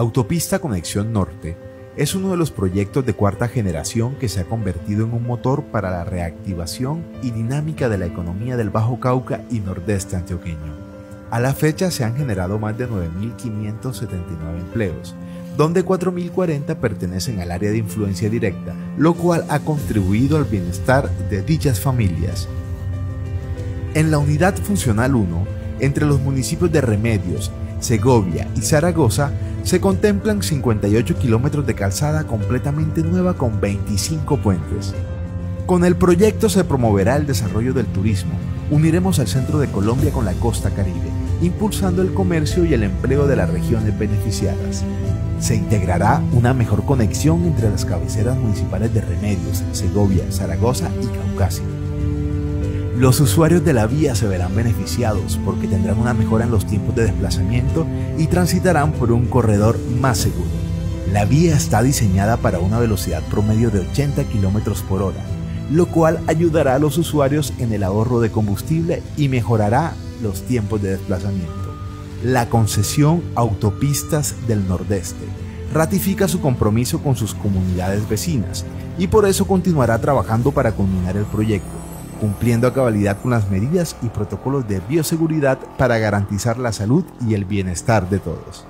Autopista Conexión Norte es uno de los proyectos de cuarta generación que se ha convertido en un motor para la reactivación y dinámica de la economía del Bajo Cauca y Nordeste antioqueño. A la fecha se han generado más de 9.579 empleos, donde 4.040 pertenecen al área de influencia directa, lo cual ha contribuido al bienestar de dichas familias. En la unidad funcional 1, entre los municipios de Remedios, Segovia y Zaragoza, se contemplan 58 kilómetros de calzada completamente nueva con 25 puentes. Con el proyecto se promoverá el desarrollo del turismo, uniremos al centro de Colombia con la costa caribe, impulsando el comercio y el empleo de las regiones beneficiadas. Se integrará una mejor conexión entre las cabeceras municipales de Remedios, Segovia, Zaragoza y Caucasia. Los usuarios de la vía se verán beneficiados porque tendrán una mejora en los tiempos de desplazamiento y transitarán por un corredor más seguro. La vía está diseñada para una velocidad promedio de 80 km por hora, lo cual ayudará a los usuarios en el ahorro de combustible y mejorará los tiempos de desplazamiento. La concesión Autopistas del Nordeste ratifica su compromiso con sus comunidades vecinas y por eso continuará trabajando para culminar el proyecto cumpliendo a cabalidad con las medidas y protocolos de bioseguridad para garantizar la salud y el bienestar de todos.